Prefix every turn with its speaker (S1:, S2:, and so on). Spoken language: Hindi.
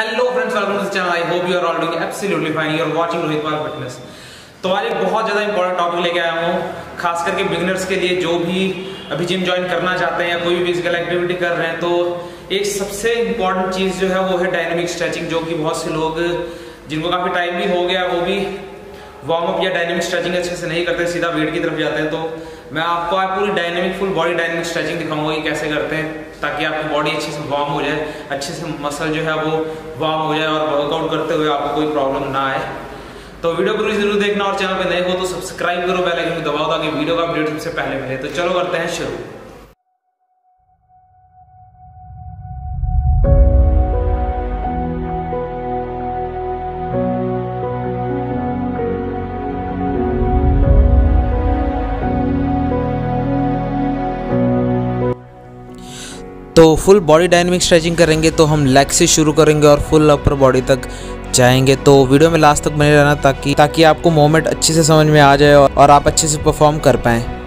S1: Hello friends welcome to channel I hope you are all doing absolutely fine you are watching Rohit Pal fitness तो आज एक बहुत ज़्यादा इंपॉर्टेंट टॉपिक लेके आया हूँ। खास करके बिगिनर्स के लिए जो भी अभी जिम ज्वाइन करना चाहते हैं या कोई भी फ़िज़िकल एक्टिविटी कर रहे हैं तो एक सबसे इंपॉर्टेंट चीज़ जो है वो है डायनेमिक स्ट्रेचिंग जो कि बहुत से लोग, जिनको काफ़ी टाइम भी हो गया, वो भी वार्म अप या डायनेमिक स्ट्रेचिंग अच्छे से नहीं करते, सीधा वेट की तरफ़ जाते हैं तो मैं आपको आज पूरी dynamic full body dynamic stretching दिखाऊँगा कि कैसे करते हैं, ताकि आपकी बॉडी अच्छे से वार्म हो जाए, अच्छे से मसल जो है वो वार्म हो जाए और वर्कआउट करते हुए आपको कोई प्रॉब्लम ना आए। तो वीडियो पूरी ज़रूर देखना और चैनल पर नए हो तो सब्सक्राइब करो बेल आइकन को दबाओ, ताकि वीडियो का अपडेट सबसे पहले मिले। तो चलो करते हैं शुरू।
S2: तो फुल बॉडी डायनेमिक स्ट्रेचिंग करेंगे तो हम लेग से शुरू करेंगे और फुल अपर बॉडी तक जाएँगे। तो वीडियो में लास्ट तक बने रहना ताकि ताकि आपको मोमेंट अच्छे से समझ में आ जाए और आप अच्छे से परफॉर्म कर पाएँ।